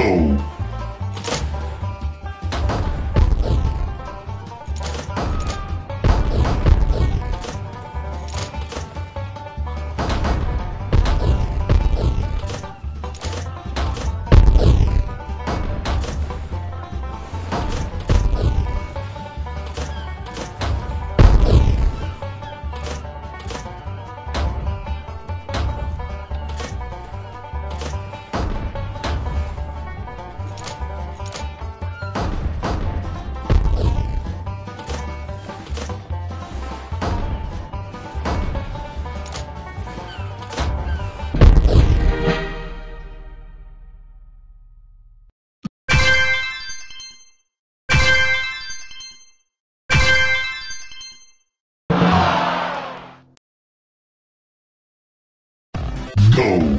Go! Go!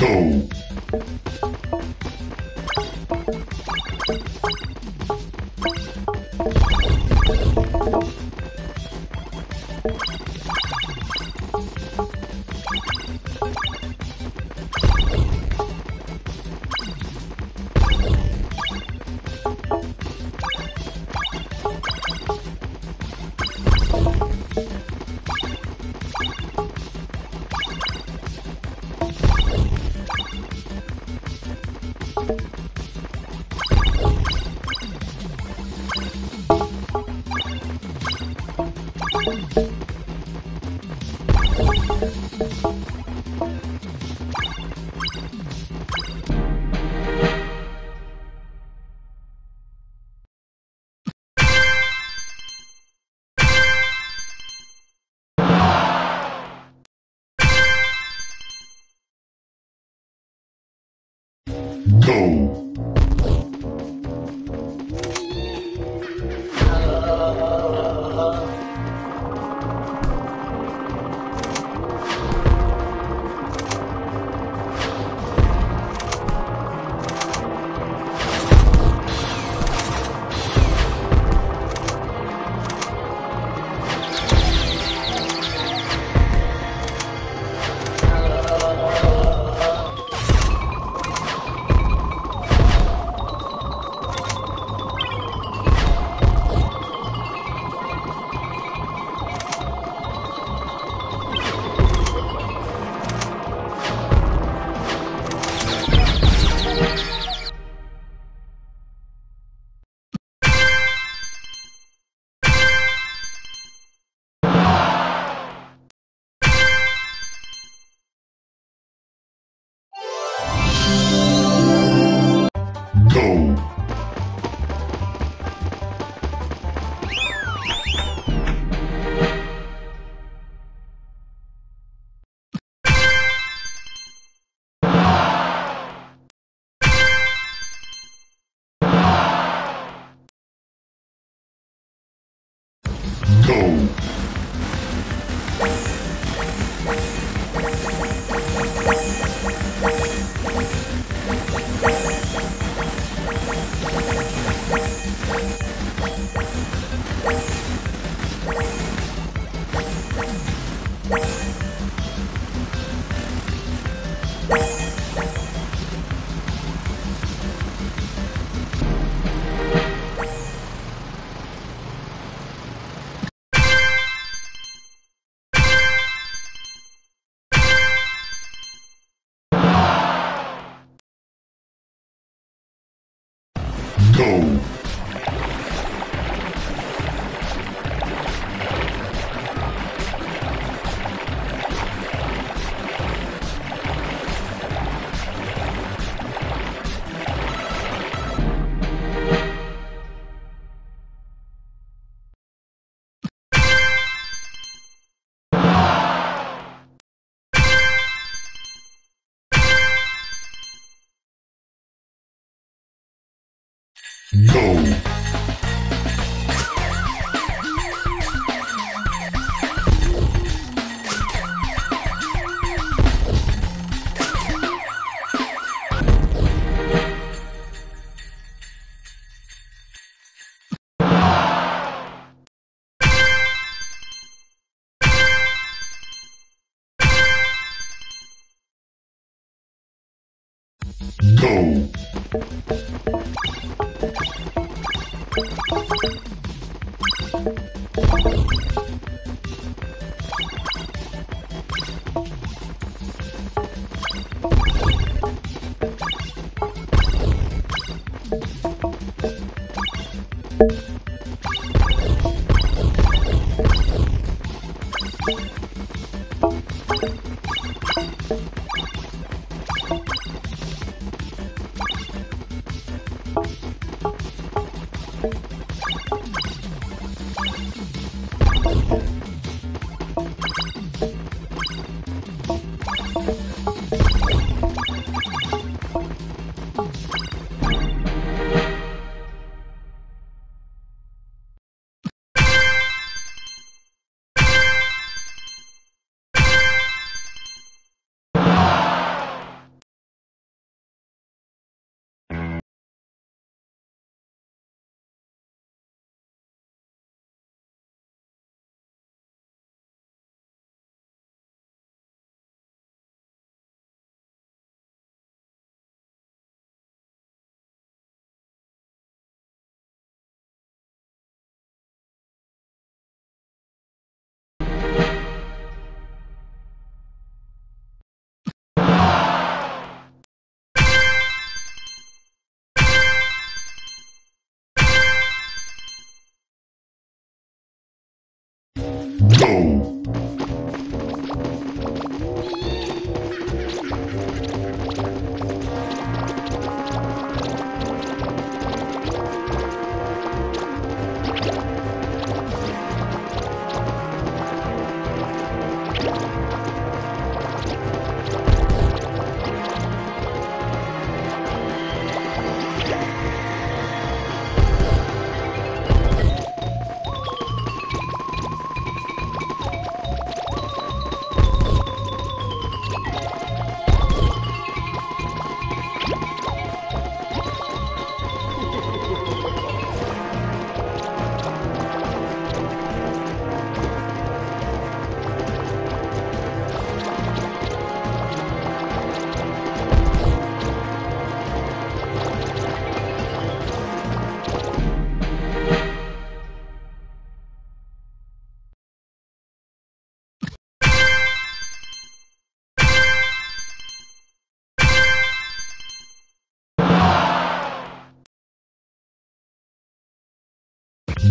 Go. Go. Go. Amen.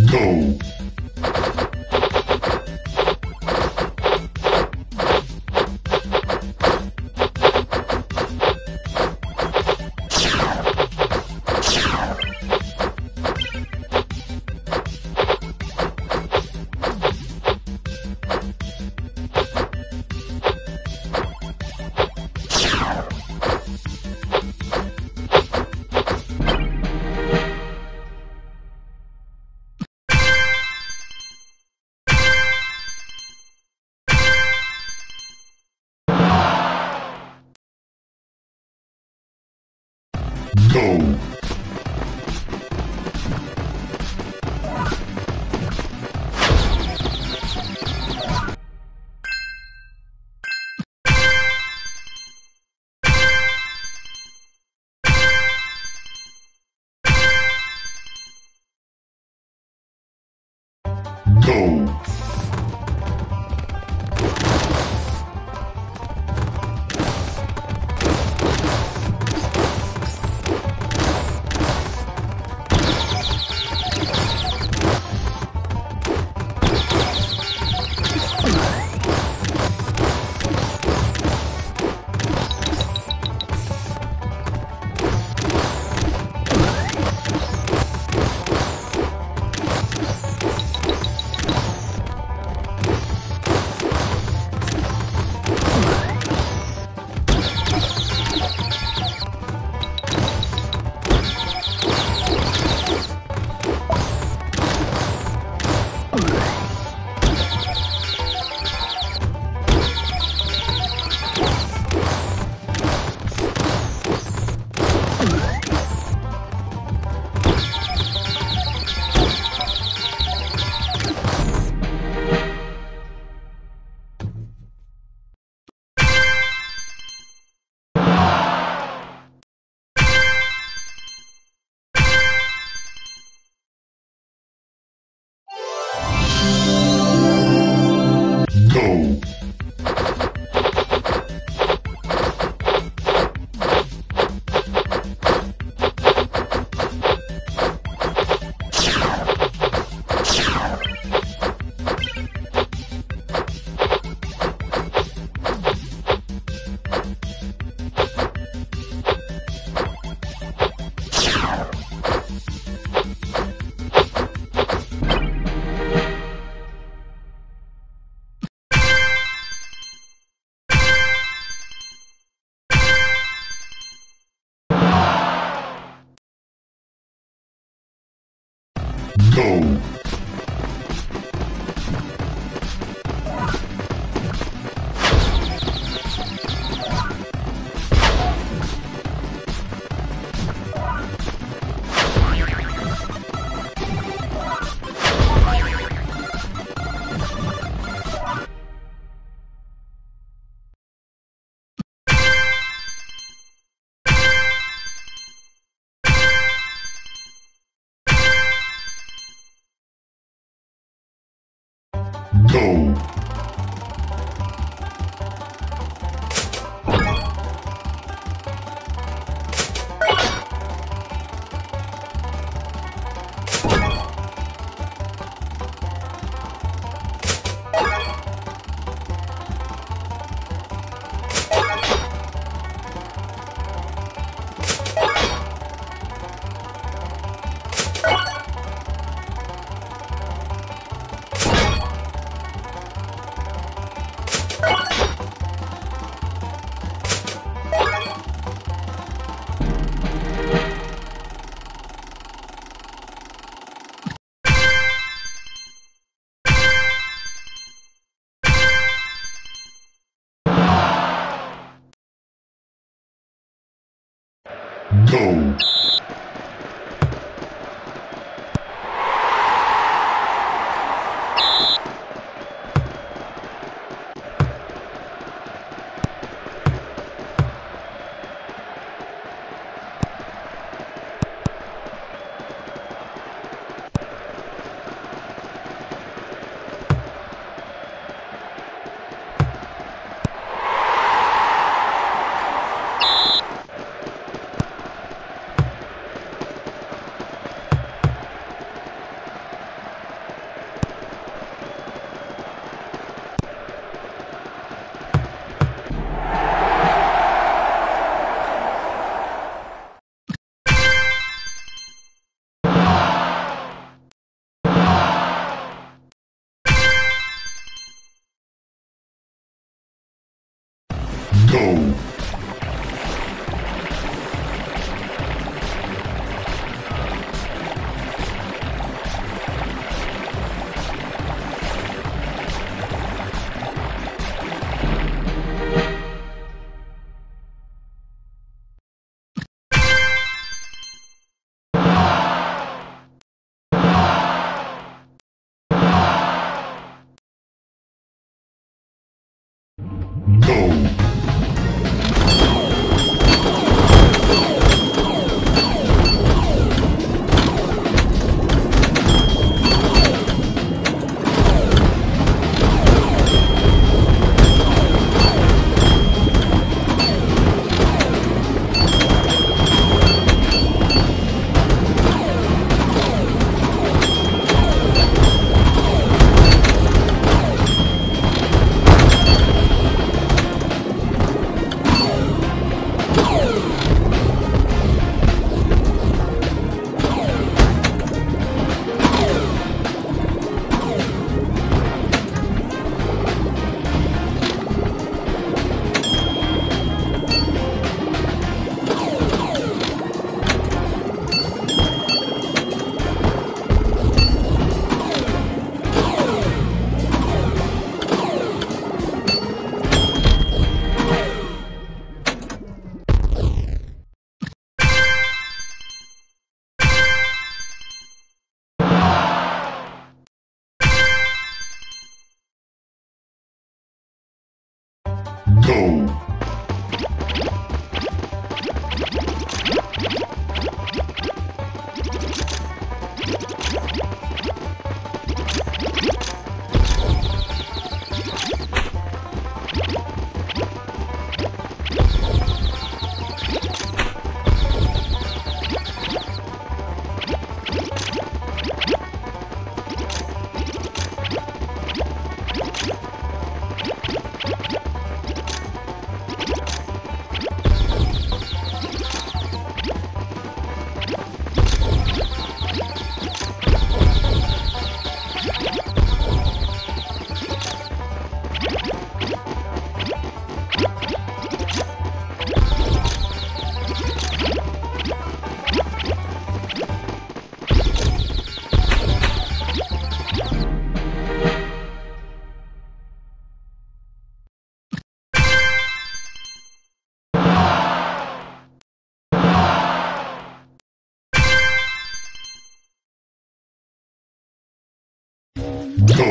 Go. Go. Go.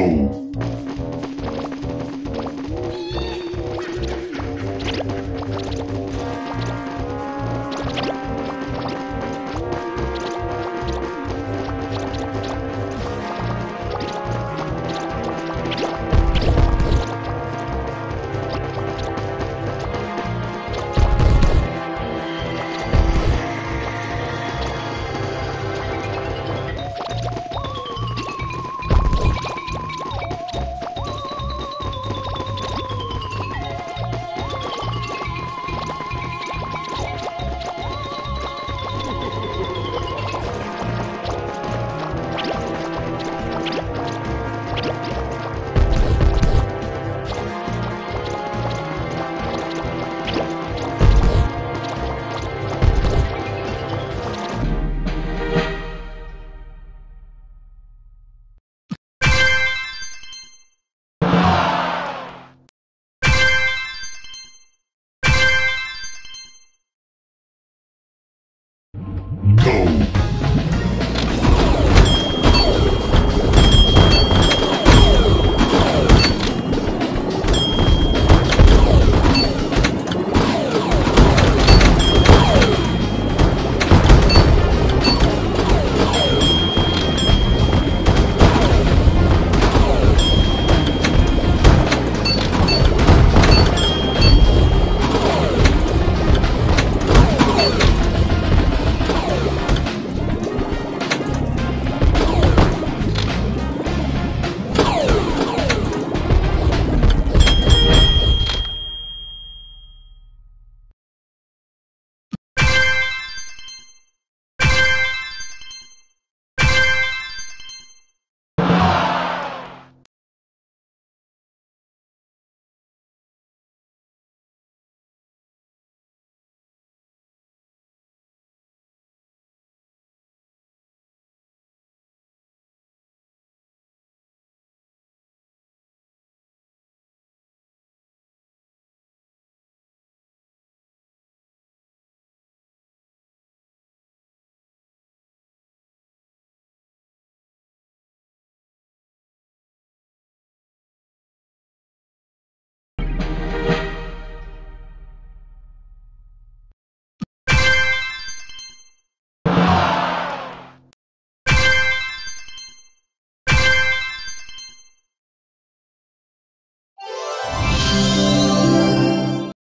Go.